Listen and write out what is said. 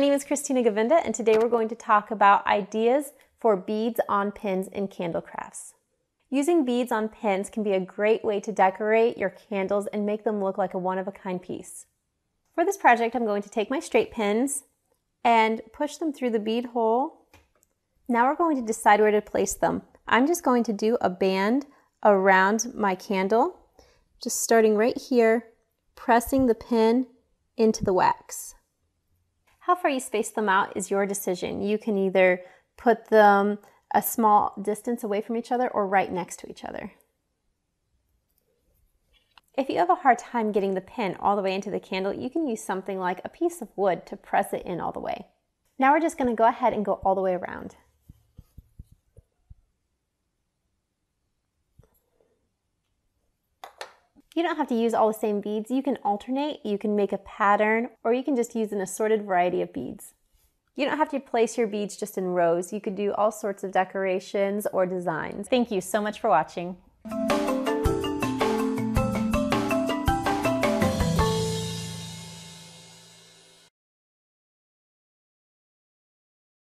My name is Christina Govinda and today we're going to talk about ideas for beads on pins in candle crafts. Using beads on pins can be a great way to decorate your candles and make them look like a one-of-a-kind piece. For this project, I'm going to take my straight pins and push them through the bead hole. Now we're going to decide where to place them. I'm just going to do a band around my candle, just starting right here, pressing the pin into the wax. How far you space them out is your decision. You can either put them a small distance away from each other or right next to each other. If you have a hard time getting the pin all the way into the candle, you can use something like a piece of wood to press it in all the way. Now we're just going to go ahead and go all the way around. You don't have to use all the same beads. You can alternate, you can make a pattern, or you can just use an assorted variety of beads. You don't have to place your beads just in rows. You could do all sorts of decorations or designs. Thank you so much for watching.